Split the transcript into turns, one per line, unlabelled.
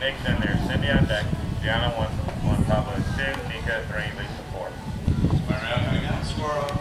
Nick's in there. Cindy on deck. Gianna one, one Pablo two, Nika three, Lisa four.
Square round coming out, score